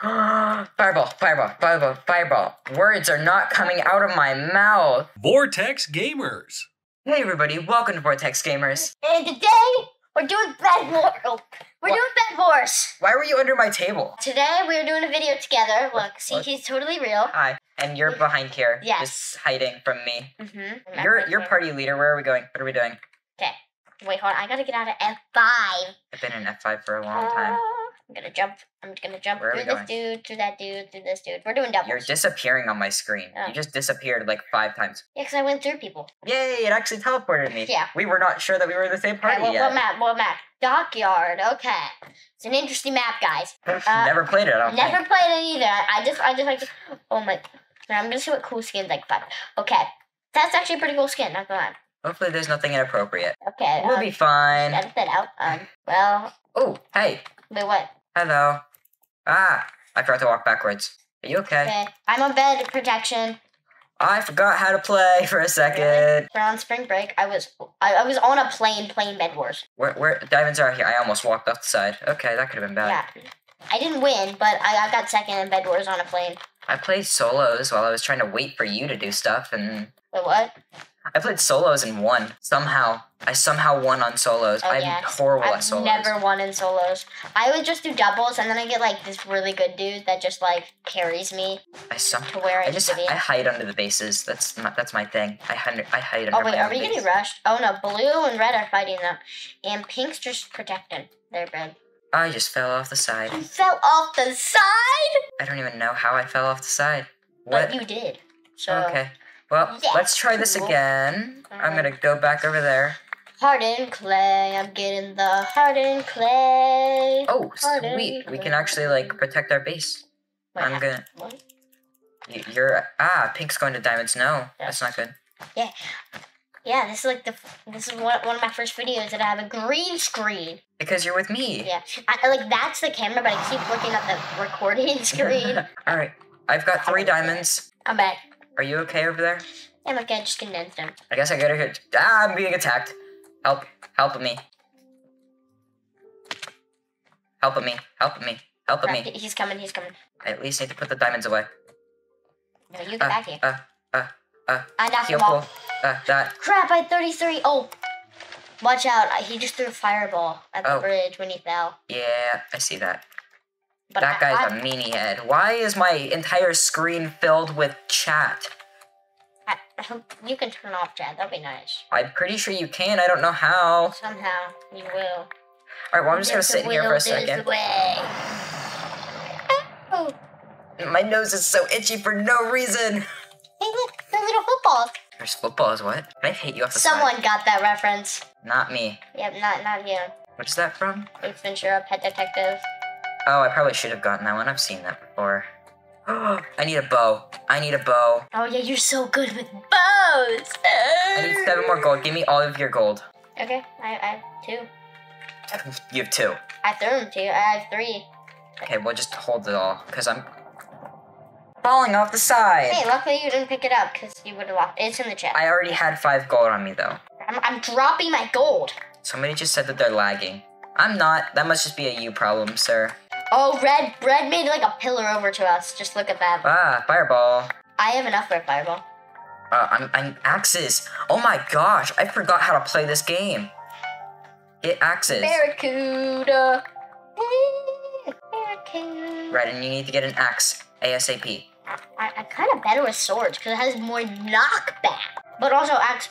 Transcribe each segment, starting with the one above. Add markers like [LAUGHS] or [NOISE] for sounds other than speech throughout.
[GASPS] fireball, fireball, fireball, fireball. Words are not coming out of my mouth. Vortex Gamers. Hey everybody, welcome to Vortex Gamers. And today we're doing Bed Wars. We're What? doing Bed Wars. Why were you under my table? Today we're doing a video together. Look, see, What? he's totally real. Hi, and you're behind here, Yes. just hiding from me. Mm-hmm. You're you're party leader. Where are we going? What are we doing? Okay. Wait, hold on. I gotta get out of F5. I've been in F5 for a long time. I'm gonna jump. I'm gonna jump Where through this dude, through that dude, through this dude. We're doing doubles. You're disappearing on my screen. Oh. You just disappeared like five times. yeah, because I went through people. Yay! It actually teleported me. Yeah. We were not sure that we were in the same party what, yet. what map? What map? Dockyard. Okay. It's an interesting map, guys. Uh, Never played it. I don't Never think. played it either. I just, I just like. To, oh my! I'm gonna see what cool skins I can find. Okay, that's actually a pretty cool skin. Not gonna lie. Hopefully, there's nothing inappropriate. Okay. We'll um, be fine. Edit that out. Um. Well. Oh, hey. Wait. What? Hello. Ah, I forgot to walk backwards. Are you okay? Okay. I'm on bed protection. I forgot how to play [LAUGHS] for a second. We're on spring break. I was, I, I was on a plane playing Bed Wars. Where, where, diamonds are here. I almost walked off the side. Okay, that could have been bad. Yeah. I didn't win, but I, I got second in Bed Wars on a plane. I played solos while I was trying to wait for you to do stuff, and Wait, what? I played solos and won. Somehow. I somehow won on solos. Oh, I'm yeah. horrible at I've solos. never won in solos. I would just do doubles, and then I get like this really good dude that just like carries me I some, to where I, I just. I hide under the bases. That's my, that's my thing. I hide I hide oh, under Oh wait, are we getting rushed? Oh no, blue and red are fighting them, and pink's just protecting their bed. I just fell off the side. You fell off the side, I don't even know how I fell off the side. but What? you did. So Okay. Well, Yeah, let's try this cool. again. I'm gonna go back over there. hardened clay, I'm getting the hardened clay. Oh, Hardened sweet. We can actually like protect our base. I'm gonna. what? You're ah, pink's going to diamonds. No, that's not good. Yeah, yeah. this is like the this is one, one of my first videos that I have a green screen. Because you're with me. Yeah, I- like that's the camera, but I keep looking at the recording [LAUGHS] screen. [LAUGHS] All right. I've got three diamonds. I'm back. Are you okay over there? I'm okay, just condensed them. I guess I gotta hit. Ah, I'm being attacked. Help! Help me! Help me! Help me! Help Crap, me! he's coming, he's coming. I at least need to put the diamonds away. No, you get Uh, back here. uh, uh, uh. I knocked him off. Uh, that. Crap, I had 33. Oh, watch out. He just threw a fireball at the Oh. bridge when he fell. Yeah, I see that. But that I- guy's I, a meanie head. Why is my entire screen filled with chat? I, [LAUGHS] you can turn off chat. That'd be nice. I'm pretty sure you can. I don't know how. Somehow, you will. All right, well, I'm just gonna sit it here for a second. Oh, [LAUGHS] My nose is so itchy for no reason. hey, look, the little footballs. There's footballs. What? I hit you off the Someone side? got that reference. Not me. Yep, not not you. What's that from? Ace Ventura, Pet Detective. Oh, I probably should have gotten that one. I've seen that before. [GASPS] I need a bow. I need a bow. Oh yeah, you're so good with bows. I need seven more gold. Give me all of your gold. Okay, I, I have two. You have two. I threw them two. I have three. Okay, we'll just hold it all, because I'm falling off the side. Hey, luckily you didn't pick it up because you would have lost. It's in the chest. I already had five gold on me, though. I'm, I'm dropping my gold. Somebody just said that they're lagging. I'm not. That must just be a you problem, sir. Oh, red, red made like a pillar over to us. Just look at that. Ah, fireball. I have enough for a fireball. Uh, I'm, I'm axes. Oh my gosh, I forgot how to play this game. Get axes. Barracuda. Barracuda. Right, and you need to get an axe ASAP. I, I kind of better with swords because it has more knockback. But also axe,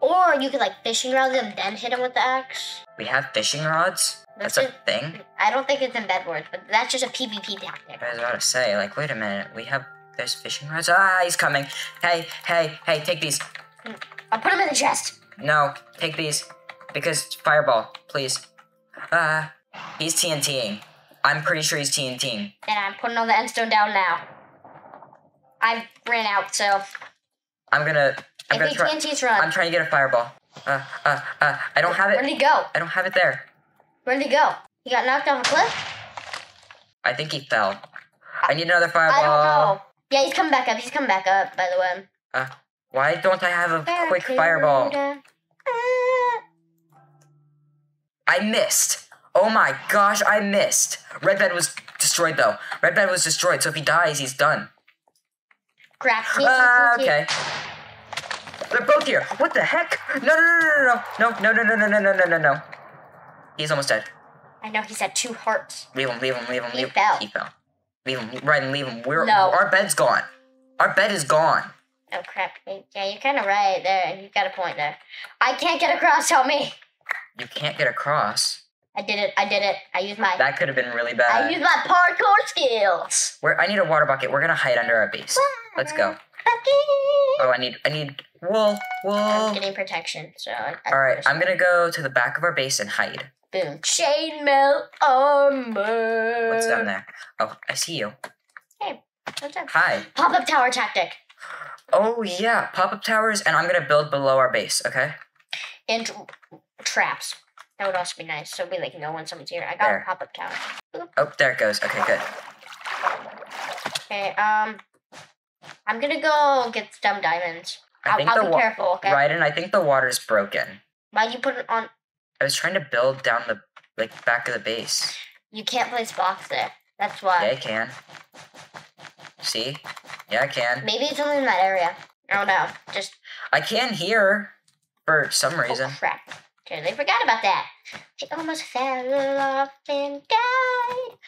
or you could like fishing rod them then hit them with the axe. We have fishing rods. That's That's a thing. I don't think it's in Bed Wars, but that's just a PvP tactic. I was about to say, like, wait a minute. We have there's fishing rods. Ah, he's coming. Hey, hey, hey, take these. I'll put them in the chest. No, take these. Because fireball, please. Ah, he's TNTing. I'm pretty sure he's TNTing. And I'm putting all the endstone down now. I ran out, so I'm gonna. I'm gonna he try. TNT's run. I'm trying to get a fireball. Uh, uh, uh. I don't have it. Where'd he go? I don't have it there. Where'd he go? He got knocked off a cliff? I think he fell. I need another fireball. I don't know. Yeah, he's coming back up. He's coming back up, by the way. Uh, why don't I have a quick fireball? I missed. Oh my gosh, I missed. Red bed was destroyed though. Red bed was destroyed, so if he dies, he's done. Crap. Ah, okay. They're both here. What the heck? No, no, no, no, no, no, no, no, no, no, no, no, no. He's almost dead. I know he's had two hearts. Leave him, leave him, leave him, He leave him. fell. He fell. Leave him, right, and leave him. We're, No. Our bed's gone. Our bed is gone. Oh crap. Yeah, you're kind of right there. You got a point there. I can't get across. Help me. You can't get across. I did it. I did it. I used my. That could have been really bad. I used my parkour skills. Where I need a water bucket. We're gonna hide under our base. Let's go. Oh, I need, I need wool, wool. I'm getting protection, so. I, I All right, I'm gonna go to the back of our base and hide. Boom. Chainmail armor. What's down there? Oh, I see you. Hey, what's up? Hi. Pop up tower tactic. Oh yeah, pop-up towers, and I'm gonna build below our base. Okay. And traps. That would also be nice. So be like no when someone's here. I got There. a pop up tower. Oh, there it goes. Okay, good. Okay, um. I'm gonna go get some diamonds. I I'll, I'll be wa- careful, okay? Ryden, I think the water's broken. Why you put it on? I was trying to build down the like back of the base. You can't place blocks there. That's why. Yeah. I can. See? Yeah, I can. Maybe it's only in that area. I don't know. Just I can hear for some oh, reason. oh crap. Okay, they forgot about that. They almost fell off and died.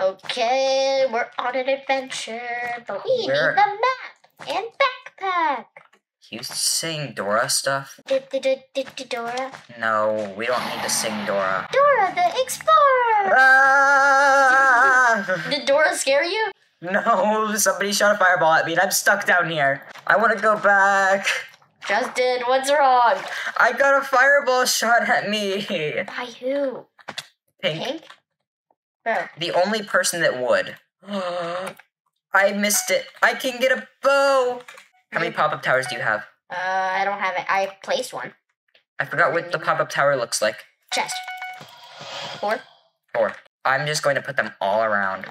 Okay, we're on an adventure, but we Where- need the map and backpack. You sing Dora stuff? Dora? No, we don't need to sing Dora. Dora the Explorer! Ah! Did Dora scare you? No, somebody shot a fireball at me and I'm stuck down here. I want to go back. Justin, what's wrong? I got a fireball shot at me. By who? Pink, Pink? The only person that would. [GASPS] I missed it. I can get a bow. How many pop up towers do you have? uh, I don't have it. I placed one. I forgot what the pop up tower looks like. Chest. Four. Four. I'm just going to put them all around.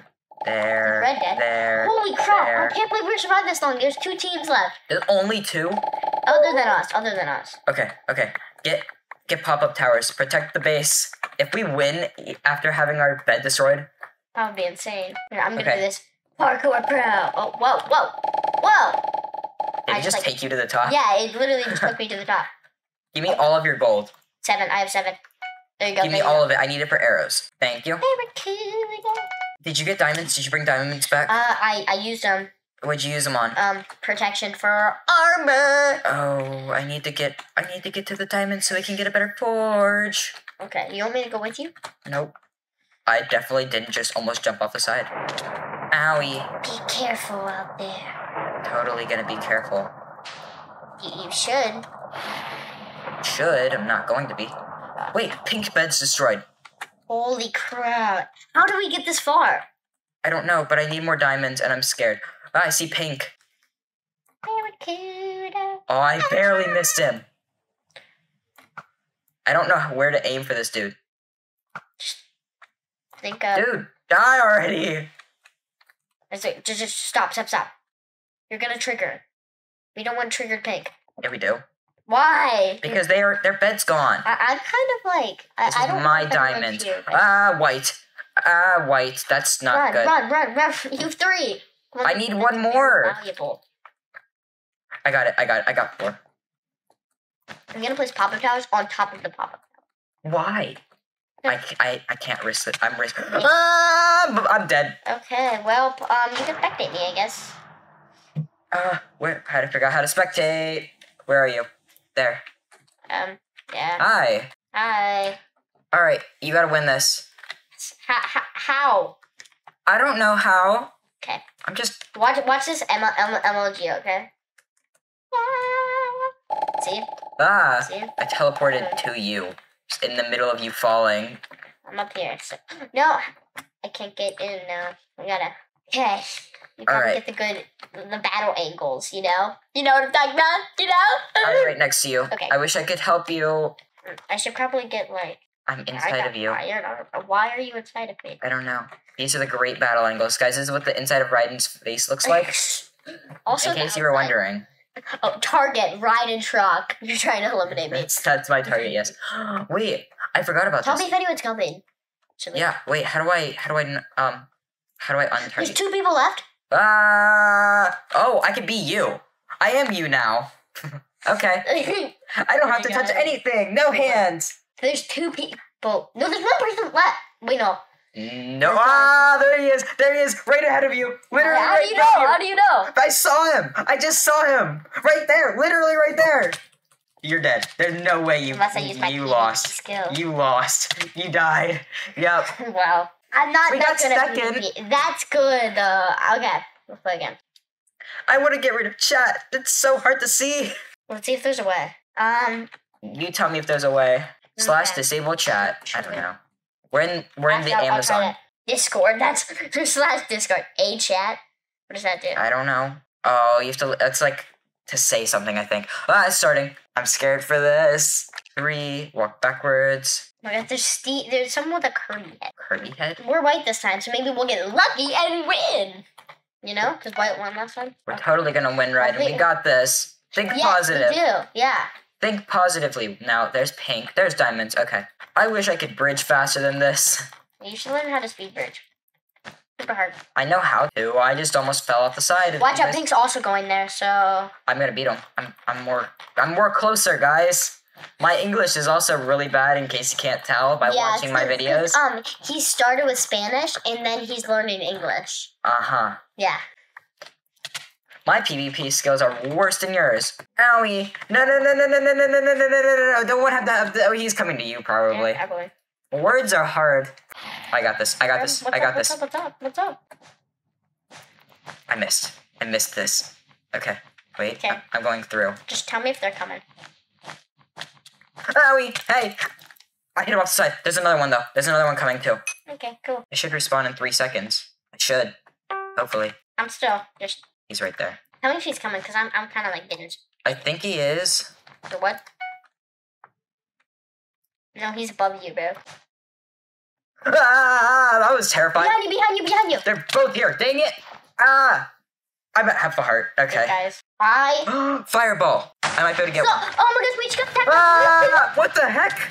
There. Red dead. There. Holy crap! there. I can't believe we survived this long. There's two teams left. There's only two? Other than us. Other than us. Okay, okay. Get get pop up towers. Protect the base. If we win after having our bed destroyed, That would be insane. Here, I'm gonna Okay. do this. Parkour pro. Oh, whoa, whoa, whoa. did I it just, like- take you to the top? Yeah, it literally just took [LAUGHS] me to the top. Give me all of your gold. Seven. I have seven. There you go. Give me all go. of it. I need it for arrows. Thank you. Did you get diamonds? Did you bring diamonds back? Uh, I I used them. What'd you use them on? um protection for armor. Oh, I need to get I need to get to the diamonds so we can get a better forge. Okay, you want me to go with you? Nope. I definitely didn't just almost jump off the side. Owie. Be careful out there. Totally gonna be careful. You, you should. Should, I'm not going to be. Wait, pink bed's destroyed. Holy crap! How did we get this far? I don't know, but I need more diamonds and I'm scared. Ah, I see pink. Oh, I barely missed him. I don't know where to aim for this dude. Think uh, Dude, die already! Is it, just, just stop, stop, stop. You're gonna trigger. We don't want triggered pink. Yeah, we do. Why? Because they are their bed's gone. I, I'm kind of like I, This I don't my diamond. Ah, white. Ah, white. That's not run, good. run, run, run! You have three. Come I need one more. Valuable. I got it. I got it. I got four. I'm gonna place pop-up towers on top of the pop-up. Why? I, I, I can't risk it. I'm risk. Ah, I'm dead. Okay, well, um, you can spectate me, I guess. Uh, where? How to figure out how to spectate? Where are you? There. Um, yeah. Hi. Hi. All right. You gotta win this. How? How? I don't know how. Okay. I'm just. Watch, watch this M- M- emoji, okay? See? Ah. See? I teleported to you. Just in the middle of you falling. I'm up here. So, no, I can't get in now. I gotta. Okay. You probably Alright. get the good, the battle angles. You know. You know what I'm talking about. You know. I'm right next to you. Okay. I wish I could help you. I should probably get like. I'm inside of you. Fired. Why are you inside of me? I don't know. These are the great battle angles, guys. This is what the inside of Ryden's face looks like. also, in case you were wondering, Oh, target, Ryden Schrock. [LAUGHS] You're trying to eliminate me. that's that's my target. Yes. [GASPS] Wait, I forgot about Tell this. me if anyone's coming. Should we- Yeah. Wait. How do I? How do I? Um. How do I untarget? There's two people left. Ah. oh, I can be you. I am you now. [LAUGHS] okay. [LAUGHS] I don't Oh have to touch anything. No hands. there's two people. No, there's one person left. Wait, no. No. Ah, there he is. There he is. Right ahead of you. Literally How right do you know? How do you know? I saw him. I just saw him. Right there. Literally right there. You're dead. There's no way you Unless I use my you lost. skill. You lost. You died. Yep. [LAUGHS] wow. I'm not We that got good at second. PvP. That's good though. Okay, we'll play again. I want to get rid of chat. It's so hard to see. Let's see if there's a way. Um, You tell me if there's a way. Slash disable chat. I don't know. We're in we're in the I'll- I'll Amazon. Discord. That's [LAUGHS] slash Discord. A chat. What does that do? I don't know. Oh, you have to. It's like to say something. I think. Ah, it's starting. I'm scared for this. Three. Walk backwards. Oh my God, there's Steve. There's someone with a Kirby head. Kirby head. We're white this time, so maybe we'll get lucky and win. You know, because white won last time. We're totally gonna win, right? And we got this. Think Yes, positive. we do. Yeah. Think positively. Now there's pink. There's diamonds. Okay. I wish I could bridge faster than this. You should learn how to speed bridge. Super hard. I know how to. I just almost fell off the side. Watch out, Pink's also going there, so I'm gonna beat him. I'm. I'm more. I'm more closer, guys. My English is also really bad. In case you can't tell by yeah. watching my videos. Um, he started with Spanish and then he's learning English. Uh huh. Yeah. My PvP skills are worse than yours. Owie! No, no, no, no, no, no, no, no, no, no, no, no, no! Don't have that. Oh, he's coming to you probably. Yeah, probably. Words are hard. I got this. I got this. What's I got up, what's this. Up, what's up? What's up? I missed. I missed this. Okay. Wait. Okay. I- I'm going through. Just tell me if they're coming. Owie! Hey! I hit him off the side. There's another one though. There's another one coming too. Okay, cool. It should respawn in three seconds. It should. Hopefully. I'm still just He's right there. tell me if he's coming because I'm I'm kind of like getting I think he is. the what? No, he's above you, bro. Ah! That was terrifying. Behind you, behind you, behind you. They're both here. Dang it! Ah! I'm at half a heart. Okay. guys. I. [GASPS] Fireball. I might be able to So, get Oh my gosh, we just got attacked. Ah! What the heck?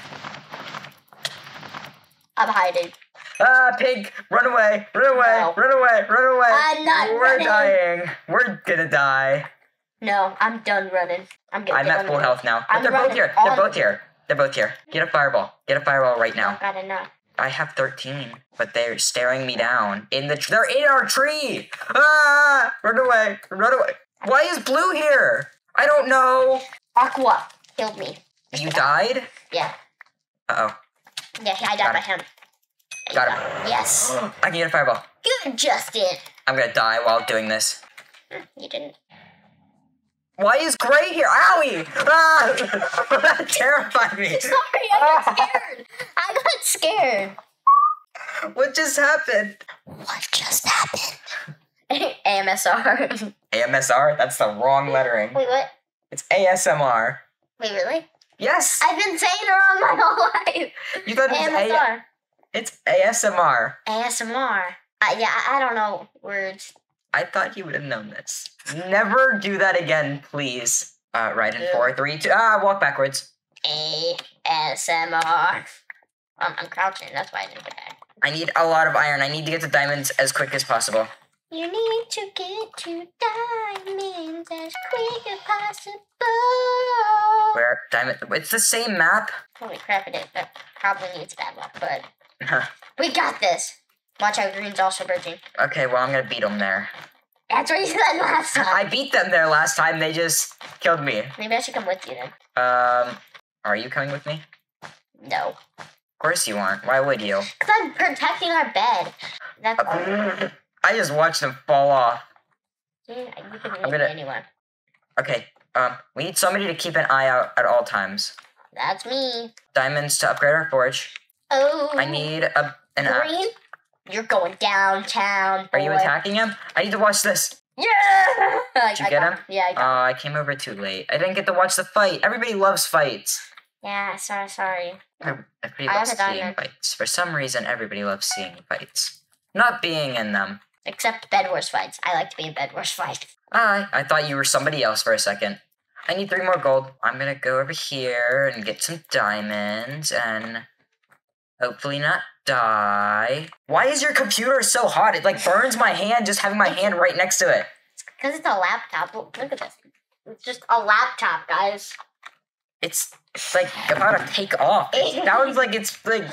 I'm hiding. Ah, pig! Run away! Run away! No. Run away! Run away! I'm not We're running. dying. We're gonna die. No, I'm done running. I'm getting. I'm at full health now. But I'm they're both here. They're both here. They're both here. Get a fireball. Get a fireball right now. Got enough. I have 13, but they're staring me down. In the tr- they're in our tree. Ah! Run away! Run away! Why is blue here? I don't know. Aqua killed me. You died? Yeah. Uh oh. Yeah, I died Got by him. Got Yes. I can get a fireball. Good, Justin. I'm gonna die while doing this. You didn't. Why is Gray here? Owie! Ah! [LAUGHS] that terrified me. [LAUGHS] Sorry, I got [LAUGHS] scared. I got scared. What just happened? What just happened? AMSR. AMSR? That's the wrong lettering. Wait, what? It's ASMR. Wait, really? Yes! I've been saying it wrong my whole life. You thought it was A- AMSR. It's ASMR. ASMR. Uh, yeah, I, I don't know words. I thought you would have known this. Never do that again, please. Uh, right in four, three, two. Ah, walk backwards. ASMR. Um, I'm crouching, that's why I didn't get back. I need a lot of iron. I need to get to diamonds as quick as possible. You need to get to diamonds as quick as possible. Where diamond? It's the same map. Holy crap, it is. That probably needs bad luck, but. We got this. Watch out, Green's also bridging. okay, well I'm gonna beat them there. That's what you said last time. I beat them there last time. They just killed me. Maybe I should come with you then. Um, are you coming with me? No. Of course you aren't. Why would you? Because I'm protecting our bed. That's all. I just watched them fall off. Yeah, you can leave gonna-. Okay, um, we need somebody to keep an eye out at all times. That's me. Diamonds to upgrade our forge. Oh. I need a an. Green? You're going downtown. Are you attacking him? I need to watch this. Yeah! I, [LAUGHS] Did you I get got him? Yeah, I Oh, got uh, I came over too late. I didn't get to watch the fight. Everybody loves fights. Yeah, sorry, sorry. Everybody I loves seeing fights. For some reason, everybody loves seeing fights. Not being in them. Except Bed Wars fights. I like to be in Bed Wars fights. I I thought you were somebody else for a second. I need three more gold. I'm gonna go over here and get some diamonds and hopefully not die. Why is your computer so hot? It like burns my hand just having my hand right next to it. Because it's a laptop. Look look at this. It's just a laptop, guys. It's like about to take off. [LAUGHS] It sounds like it's like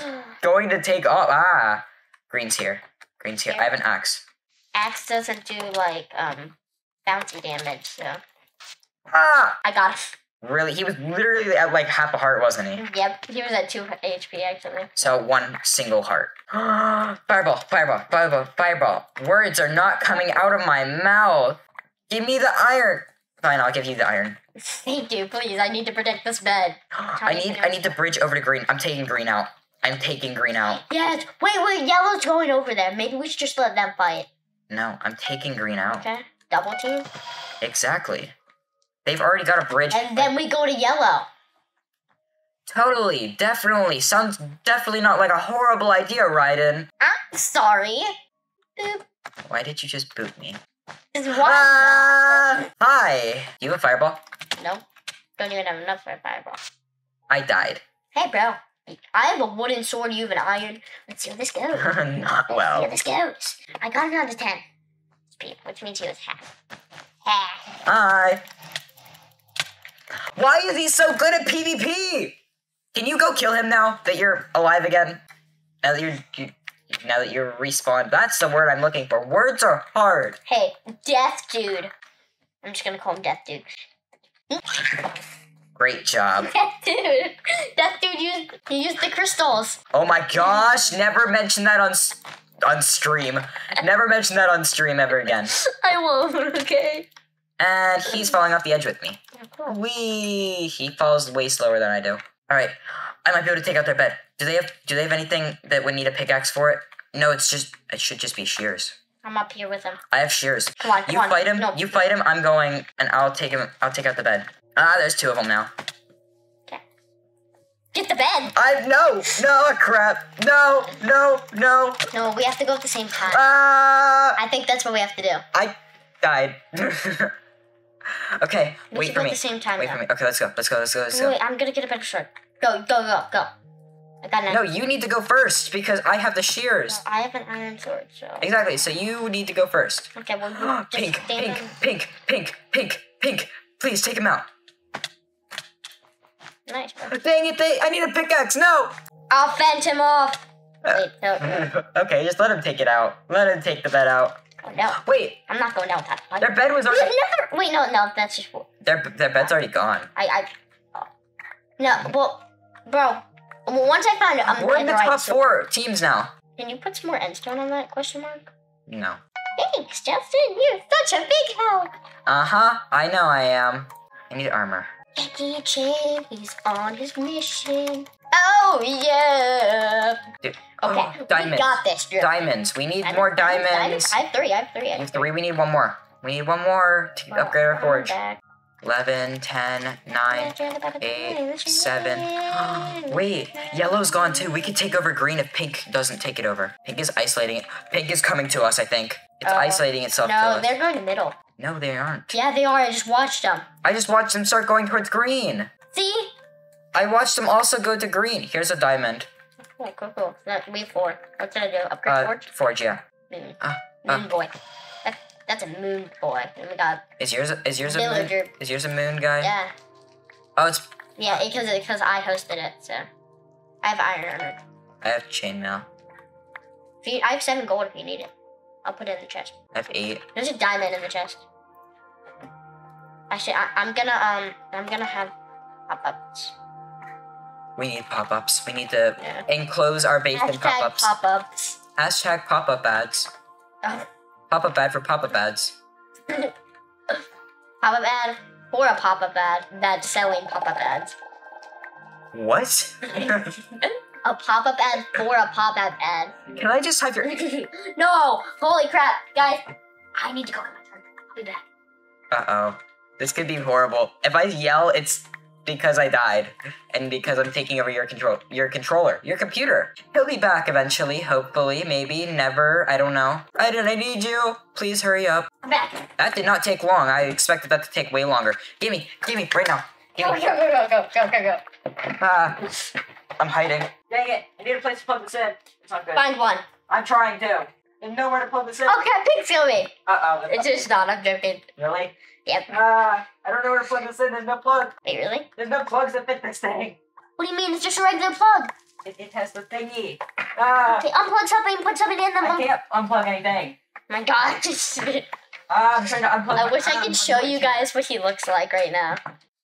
going to take off. Ah, green's here. Green's here. I have an axe. Axe doesn't do like um bouncy damage, so Ah, I got him. Really? He was literally at like half a heart, wasn't he? Yep, he was at two HP actually. So one single heart. [GASPS] fireball, fireball, fireball, fireball. Words are not coming out of my mouth. Give me the iron. Fine, I'll give you the iron. Thank you, please. I need to protect this bed. [GASPS] I need I need to bridge over to green. I'm taking green out. I'm taking green out. Yes. Wait, wait. Yellow's going over there. Maybe we should just let them fight. No, I'm taking green out. Okay. Double team, Exactly. They've already got a bridge. and then we go to yellow. Totally, definitely. Sounds definitely not like a horrible idea, Ryden. I'm sorry. Boop. Why did you just boot me? Ah! Hi. You have a fireball? No. Don't even have enough for a fireball. I died. Hey, bro. I have a wooden sword. You have an iron. Let's see how this goes. [LAUGHS] not Let's see well. how this goes. I got it down to ten speed, which means he was half. Half. Hi. Why is he so good at PvP? Can you go kill him now that you're alive again? Now that you're you, now that you're respawned. That's the word I'm looking for. Words are hard. Hey, Death Dude. I'm just gonna call him Death Dude. Great job. [LAUGHS] Death Dude. Death Dude used he used the crystals. Oh my gosh! Never mention that on on stream. Never mention that on stream ever again. [LAUGHS] I won't. Okay. And he's falling off the edge with me. Wee! He falls way slower than I do. All right, I might be able to take out their bed. Do they have Do they have anything that would need a pickaxe for it? No, it's just it should just be shears. I'm up here with him. I have shears. Come on, come You on. fight him. No. You fight him. I'm going, and I'll take him. I'll take out the bed. Ah, there's two of them now. Get the bed. I no no crap no no no No, we have to go at the same time. ah I think that's what we have to do. I died. [LAUGHS] [LAUGHS] okay, We wait for me. at the same time. Wait though. for me. Okay, let's go. Let's go. Let's go. Let's go. Wait, I'm gonna get a better sword. Go, go, go, go. I got an No, you need to go first because I have the shears. I have an iron sword, so. Exactly. So you need to go first. Okay, well, [GASPS] just pink, pink, on- pink, pink, pink, pink. Please take him out. Nice, bro. Dang it! They, I need a pickaxe. No. I'll fend him off. Uh, wait, no, no. [LAUGHS] okay, just let him take it out. Let him take the bed out. No. Wait, I'm not going down with that. I- their bed was already. [LAUGHS] never. Wait, no, no, that's just. Their their bed's already gone. I, I. Oh. No, well, bro. Well, once I found it, I'm We're in the top four teams now. Can you put some more endstone on that question mark? No. Thanks, Justin. You're such a big help. Uh huh. I know I am. I need armor. Jackie Chan, he's on his mission. Oh yeah. Dude. Okay, we diamonds. got this, Drew. Diamonds. We need more diamonds. I have three. I have three. I We have three. We need one more. We need one more to upgrade our forge. back. 11, 10, 9, 8, 7. [GASPS] Wait, yellow's gone too. We could take over green if pink doesn't take it over. Pink is isolating it. Pink is coming to us, I think. It's Uh, isolating itself to No, they're going to the middle. No, they aren't. Yeah, they are. I just watched them. I just watched them start going towards green. See? I watched them also go to green. Here's a diamond. Cool, cool, cool. That, we four. What did I do? Upgrade Uh, forge? forge, yeah. Moon. Ah, moon ah. boy. That, that's a moon boy. And we got Is yours a, is yours a moon? Villager. Is yours a moon guy? yeah, Oh, it's yeah. Because because I hosted it, so I have iron armor. I have chainmail. I have seven gold if you need it. I'll put it in the chest. I have eight. There's a diamond in the chest. Actually, I, I'm gonna um, I'm gonna have pop-ups. We need pop-ups. We need to Yeah. enclose our base in pop-ups. pop-ups. Hashtag pop-up ads. Oh, Pop-up ad for pop-up ads. [LAUGHS] pop-up ad for a pop-up ad that's selling pop-up ads. What? [LAUGHS] A pop-up ad for a pop-up ad. Can I just have your? [LAUGHS] no! Holy crap, guys! I need to go on my turn. I'll be back. Uh oh. This could be horrible. If I yell, it's because I died, and because I'm taking over your control, your controller, your computer. He'll be back eventually, hopefully, maybe, never. I don't know. I did. I need you. Please hurry up. I'm back. That did not take long. I expected that to take way longer. Give me, give me, right now. Give Go, me. go, go, go, go, go, go, go. Ah. I'm hiding. Dang it! I need a place to plug this in. It's not good. Find one. I'm trying to. There's nowhere to plug this in. Okay, pink's kill me. Uh oh. It's just not. I'm joking. Really? Yep. Ah, I don't know where to plug this in. There's no plug. Wait, really? There's no plugs that fit this thing. What do you mean? It's just a regular plug. It, it has the thingy. Ah, Okay, unplug something, put something in the. I can't unplug anything. My God. [LAUGHS] Ah, I'm trying to unplug. I wish I could show you guys what he looks like right now.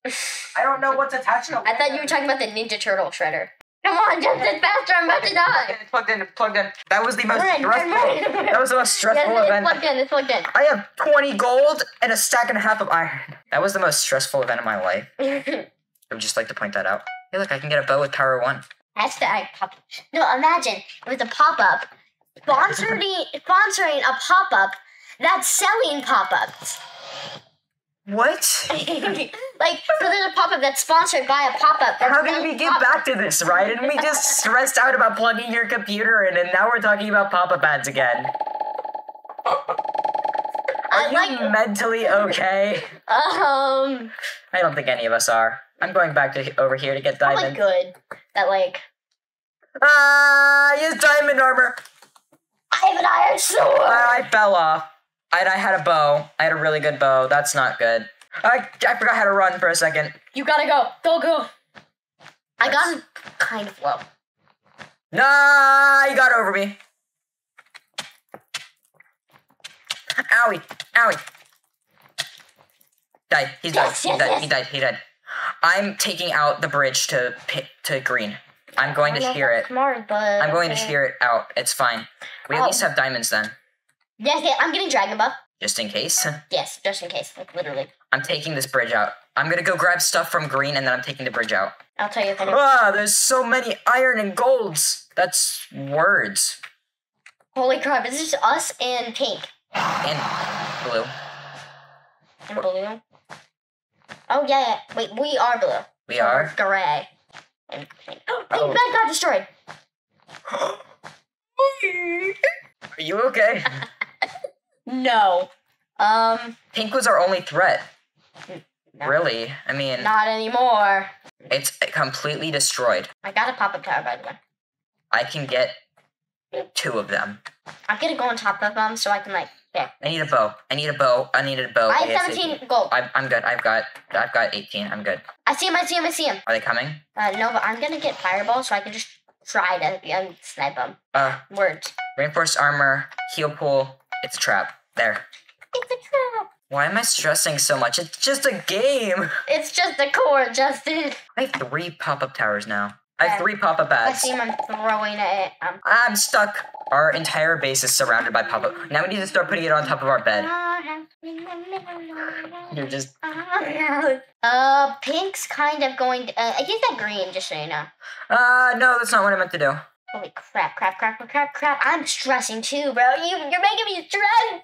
I don't know what's attached to [LAUGHS] I thought you were talking about the Ninja Turtle shredder. Come on, Justin, faster! I'm about to die. It's plugged in. It's plugged in. That was the most Run, stressful. run. That was the most stressful Yes, it's plugged in. It's plugged in. I have 20 gold and a stack and a half of iron. That was the most stressful event of my life. [LAUGHS] I would just like to point that out. Hey, look, I can get a bow with power one. Hashtag pop. No, imagine it was a pop up, sponsoring sponsoring a pop up that's selling pop ups. What? [LAUGHS] like, so there's a pop up that's sponsored by a pop up. How did we get back to this, right? And we just stressed out about plugging your computer in, and now we're talking about pop-up ads again. Are I you like. mentally okay? Um, I don't think any of us are. I'm going back to over here to get I like good. That like Ah, use diamond armor. I have an iron sword. I fell off. I, I had a bow. I had a really good bow. That's not good. I, I forgot how to run for a second. You gotta go. Go go. I got him kind of low. Nah, you got over me. Owie, owie. Died. He's Yes, died. He yes, died. yes. He died. He died. I'm taking out the bridge to to green. I'm going to shear it. Smart, but I'm going to okay. shear it out. It's fine. We at Oh. least have diamonds then, Yes, yeah, I'm getting dragon buff. just in case. Yes, just in case. Like literally. I'm taking this bridge out. I'm gonna go grab stuff from green and then I'm taking the bridge out. I'll tell you if I. Ah, there's so many iron and golds. That's words. Holy crap! It's just us and pink And blue. and blue. Oh yeah, yeah. Wait, we are blue. We are. gray. And pink. pink Oh. bed got destroyed. [GASPS] Are you okay? [LAUGHS] No. Um. Pink was our only threat. No, Really? I mean, Not anymore. it's completely destroyed. I got a pop up tower by the way. I can get two of them. I'm gonna go on top of them so I can like. Yeah. I need a bow. I need a bow. I need a bow. I have ASAP. 17 gold. I'm, I'm good. I've got I've got 18. I'm good. I see him. I see him. I see him. Are they coming? Uh, no, but I'm gonna get fireball so I can just try to um, snipe them. Uh, Words. reinforced armor, heal pool. It's a trap. There. It's a trap. Why am I stressing so much? It's just a game. It's just a core, Justin. I have three pop-up towers now. I have three pop-up bats. I see him. I'm throwing it. Um. I'm stuck. Our entire base is surrounded by pop-up. Now we need to start putting it on top of our bed. You're just [LAUGHS] Uh, pink's kind of going. To, uh, I use that green, just so you know. Uh no, that's not what I meant to do. Holy crap! Crap! Crap! Crap! Crap! Crap! I'm stressing too, bro. You, you're making me stress.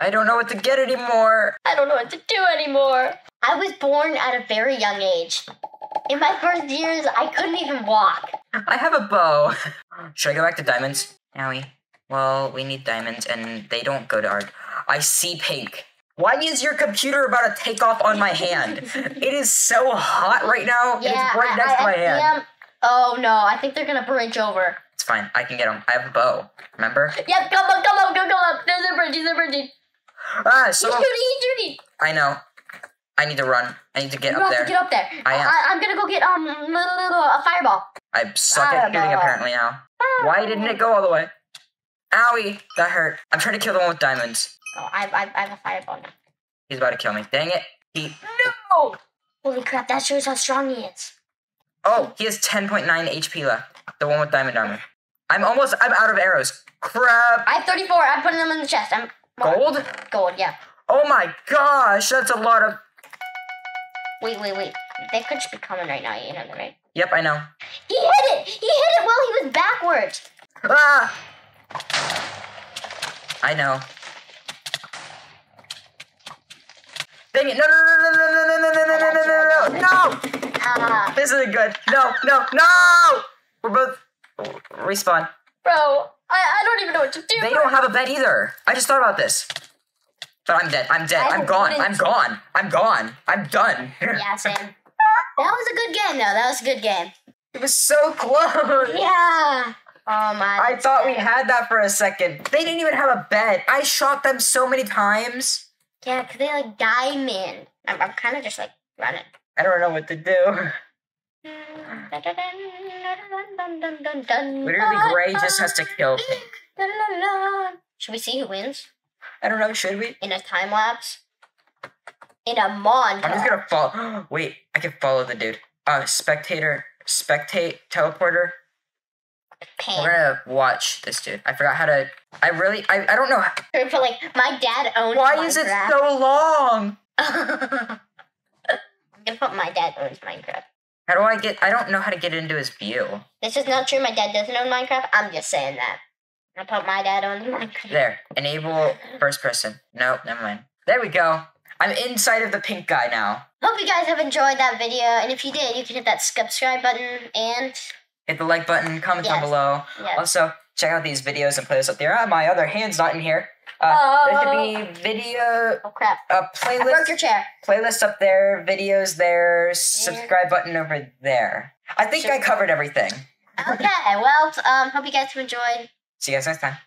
I don't know what to get anymore. I don't know what to do anymore. I was born at a very young age. In my first years, I couldn't even walk. I have a bow. Should I go back to diamonds? Owie. Well, we need diamonds and they don't go to our I see pink. Why is your computer about to take off on my hand? It is so hot right now. Yeah, it's right next I, to my hand. am. Oh no! I think they're gonna bridge over. It's fine. I can get them. I have a bow. Remember? Yep, come on, come on, go, go up. There's a bridge. There's a bridge. Ah, He's so shooting. He's shooting. I know. I need to run. I need to get you up have there. to get up there. I am. I, am gonna go get um a fireball. I suck at shooting apparently now. Why didn't it go all the way? Owie, that hurt. I'm trying to kill the one with diamonds. Oh, I, I, I have a fireball now. He's about to kill me. Dang it. He No! Holy crap! That shows how strong he is. Oh, he has 10.9 HP left. The one with diamond armor. I'm almost I'm out of arrows. Crap. I have 34. I'm putting them in the chest. I'm Gold? Gold. Yeah. Oh my gosh, that's a lot of Wait, wait, wait. They could just be coming right now. You know that, right? Yep, I know. He hit it. He hit it while he was backwards. Ah! I know. Dang it! No! No! No! No! No! No! No! No! No! No! No! This isn't good. No! No! No! We're both respawn. bro. I, I don't even know what to do. They don't have a bed either. I just thought about this. But I'm dead. I'm dead. I I'm gone. I'm gone. I'm gone. I'm done. [LAUGHS] Yeah, Sam. That was a good game, though. That was a good game. It was so close. Yeah. Oh my. I thought we had that for a second. They didn't even have a bed. I shot them so many times. Yeah, because they like diamond. I'm, I'm kind of just like running. I don't know what to do. [LAUGHS] Literally, Gray just has to kill Should we see who wins I don't know. Should we? in a time lapse? In a I'm just gonna follow. [GASPS] Wait, I can follow the dude. Uh, spectator, spectate, teleporter. Pan. We're gonna watch this dude. I forgot how to. I really. I. I don't know. [LAUGHS] for like my dad owns. Why is it so long? [LAUGHS] I'm gonna put my dad owns Minecraft. How do I get? I don't know how to get into his view. This is not true. My dad doesn't own Minecraft. I'm just saying that. I put my dad owns Minecraft. There. Enable first person. Nope. Never mind. There we go. I'm inside of the pink guy now. Hope you guys have enjoyed that video, and if you did, you can hit that subscribe button and Hit the like button. Comment down below. yeah. Also, check out these videos and playlists up there. Ah, my other hand's not in here. Uh, there should be video, Oh crap! a I broke playlist, your chair. playlist up there, videos there, subscribe button over there. I think I covered everything. Okay, well, um, hope you guys have enjoyed. See you guys next time.